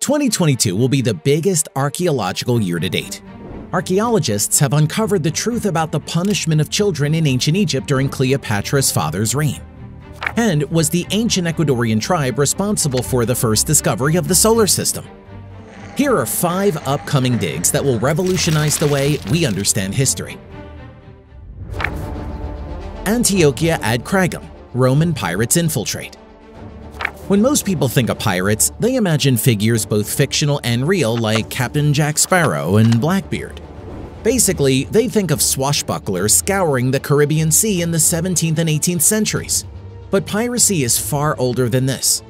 2022 will be the biggest archaeological year to date. Archaeologists have uncovered the truth about the punishment of children in ancient Egypt during Cleopatra's father's reign. And was the ancient Ecuadorian tribe responsible for the first discovery of the solar system? Here are five upcoming digs that will revolutionize the way we understand history. Antiochia ad Cragum, Roman pirates infiltrate. When most people think of pirates, they imagine figures both fictional and real like Captain Jack Sparrow and Blackbeard. Basically, they think of swashbucklers scouring the Caribbean Sea in the 17th and 18th centuries. But piracy is far older than this.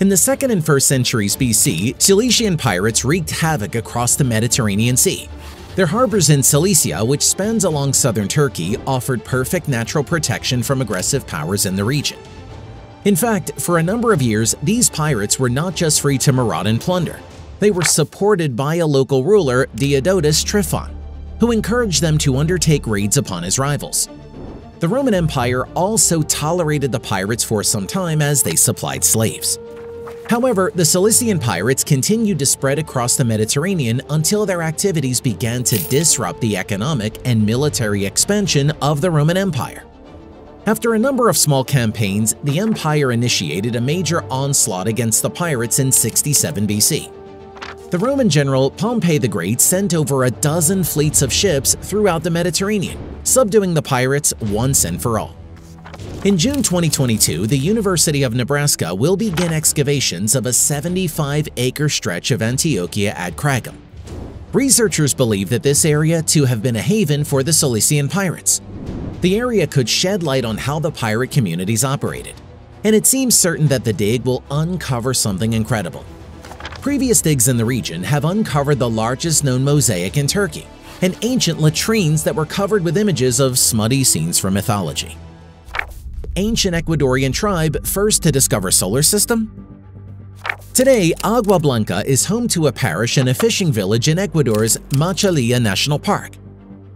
In the 2nd and 1st centuries BC, Cilician pirates wreaked havoc across the Mediterranean Sea. Their harbors in Cilicia, which spans along southern Turkey, offered perfect natural protection from aggressive powers in the region. In fact, for a number of years, these pirates were not just free to maraud and plunder. They were supported by a local ruler, Diodotus Tryphon, who encouraged them to undertake raids upon his rivals. The Roman Empire also tolerated the pirates for some time as they supplied slaves. However, the Cilician pirates continued to spread across the Mediterranean until their activities began to disrupt the economic and military expansion of the Roman Empire. After a number of small campaigns, the empire initiated a major onslaught against the pirates in 67 BC. The Roman general Pompey the Great sent over a dozen fleets of ships throughout the Mediterranean, subduing the pirates once and for all. In June 2022, the University of Nebraska will begin excavations of a 75-acre stretch of Antiochia ad Cragum. Researchers believe that this area to have been a haven for the Cilician pirates, the area could shed light on how the pirate communities operated, and it seems certain that the dig will uncover something incredible. Previous digs in the region have uncovered the largest known mosaic in Turkey and ancient latrines that were covered with images of smutty scenes from mythology. Ancient Ecuadorian tribe first to discover solar system? Today, Agua Blanca is home to a parish and a fishing village in Ecuador's Machalilla National Park.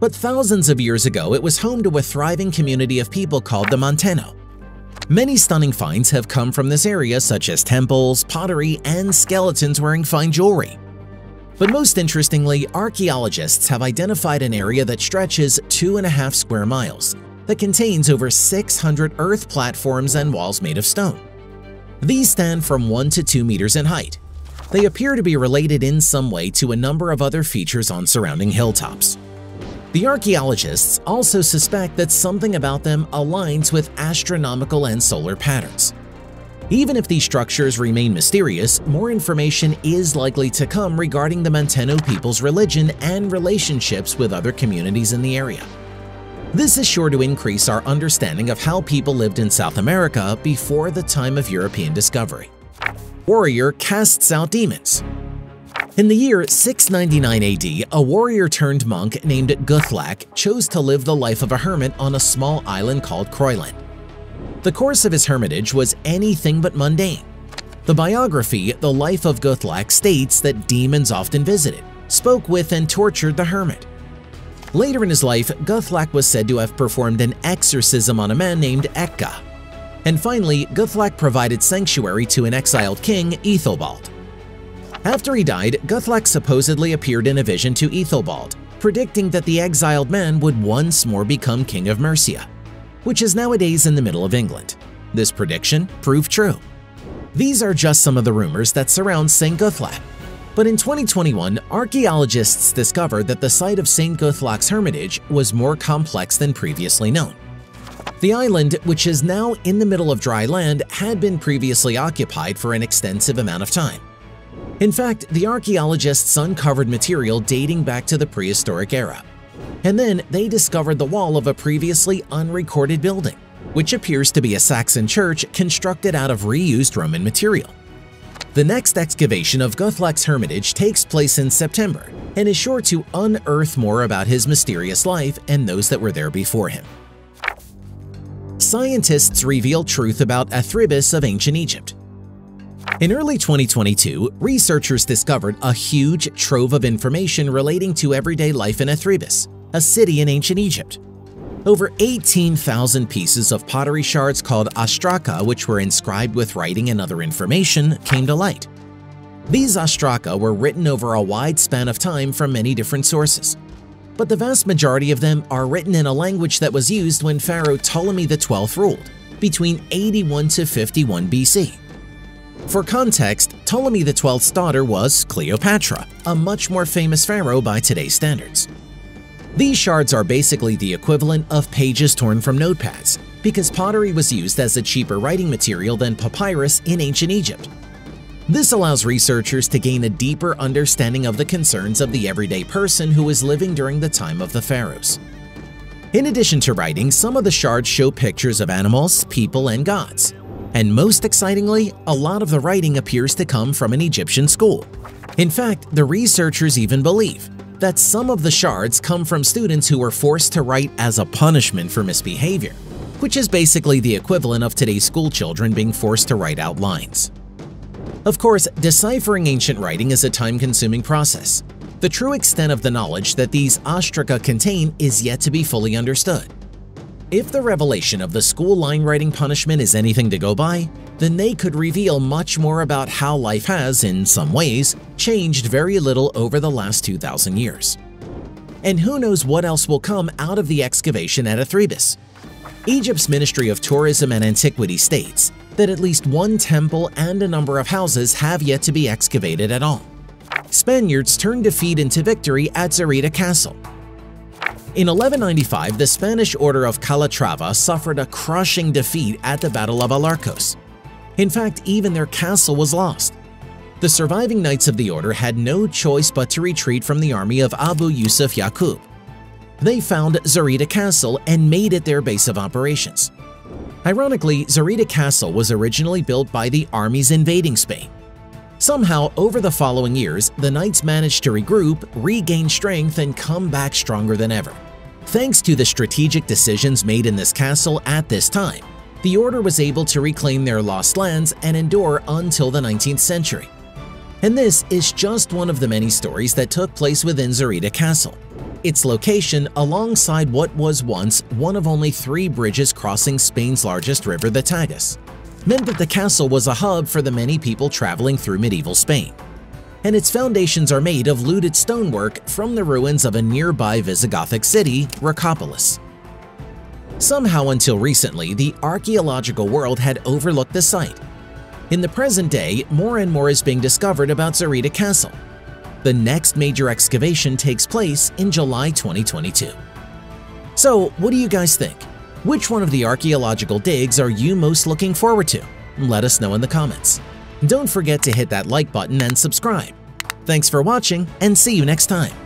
But thousands of years ago, it was home to a thriving community of people called the Manteno. Many stunning finds have come from this area such as temples, pottery, and skeletons wearing fine jewelry. But most interestingly, archaeologists have identified an area that stretches two and a half square miles that contains over 600 earth platforms and walls made of stone. These stand from 1 to 2 meters in height. They appear to be related in some way to a number of other features on surrounding hilltops. The archaeologists also suspect that something about them aligns with astronomical and solar patterns. Even if these structures remain mysterious, more information is likely to come regarding the Manteno people's religion and relationships with other communities in the area. This is sure to increase our understanding of how people lived in South America before the time of European discovery. Warrior casts out demons in the year 699 AD, a warrior-turned-monk named Guthlac chose to live the life of a hermit on a small island called Croyland. The course of his hermitage was anything but mundane. The biography, The Life of Guthlac, states that demons often visited, spoke with and tortured the hermit. Later in his life, Guthlac was said to have performed an exorcism on a man named Ekka. And finally, Guthlac provided sanctuary to an exiled king, Ethelbald. After he died, Guthlac supposedly appeared in a vision to Ethelbald, predicting that the exiled man would once more become king of Mercia, which is nowadays in the middle of England. This prediction proved true. These are just some of the rumors that surround St. Guthlac. But in 2021, archaeologists discovered that the site of St. Guthlac's hermitage was more complex than previously known. The island, which is now in the middle of dry land, had been previously occupied for an extensive amount of time. In fact, the archaeologists uncovered material dating back to the prehistoric era. And then they discovered the wall of a previously unrecorded building, which appears to be a Saxon church constructed out of reused Roman material. The next excavation of Guthlac's hermitage takes place in September and is sure to unearth more about his mysterious life and those that were there before him. Scientists reveal truth about Athribis of ancient Egypt. In early 2022, researchers discovered a huge trove of information relating to everyday life in Athribis, a city in ancient Egypt. Over 18,000 pieces of pottery shards called ostraca, which were inscribed with writing and other information, came to light. These ostraka were written over a wide span of time from many different sources, but the vast majority of them are written in a language that was used when Pharaoh Ptolemy XII ruled, between 81 to 51 BC. For context, Ptolemy XII's daughter was Cleopatra, a much more famous pharaoh by today's standards. These shards are basically the equivalent of pages torn from notepads, because pottery was used as a cheaper writing material than papyrus in ancient Egypt. This allows researchers to gain a deeper understanding of the concerns of the everyday person who was living during the time of the pharaohs. In addition to writing, some of the shards show pictures of animals, people, and gods. And most excitingly, a lot of the writing appears to come from an Egyptian school. In fact, the researchers even believe that some of the shards come from students who were forced to write as a punishment for misbehavior, which is basically the equivalent of today's schoolchildren being forced to write out lines. Of course, deciphering ancient writing is a time-consuming process. The true extent of the knowledge that these ostraca contain is yet to be fully understood. If the revelation of the school line writing punishment is anything to go by, then they could reveal much more about how life has, in some ways, changed very little over the last 2,000 years. And who knows what else will come out of the excavation at Athribis. Egypt's Ministry of Tourism and Antiquity states that at least one temple and a number of houses have yet to be excavated at all. Spaniards turned defeat into victory at Zorita Castle. In 1195, the Spanish Order of Calatrava suffered a crushing defeat at the Battle of Alarcos. In fact, even their castle was lost. The surviving knights of the order had no choice but to retreat from the army of Abu Yusuf Yaqub. They found Zorita Castle and made it their base of operations. Ironically, Zorita Castle was originally built by the armies invading Spain. Somehow, over the following years, the Knights managed to regroup, regain strength, and come back stronger than ever. Thanks to the strategic decisions made in this castle at this time, the Order was able to reclaim their lost lands and endure until the 19th century. And this is just one of the many stories that took place within Zorita Castle. Its location alongside what was once one of only three bridges crossing Spain's largest river, the Tagus, meant that the castle was a hub for the many people traveling through medieval Spain. And its foundations are made of looted stonework from the ruins of a nearby Visigothic city, Recopolis. Somehow until recently, the archaeological world had overlooked the site. In the present day, more and more is being discovered about Zorita Castle, the next major excavation takes place in July 2022. So, what do you guys think? Which one of the archaeological digs are you most looking forward to? Let us know in the comments. Don't forget to hit that like button and subscribe. Thanks for watching and see you next time.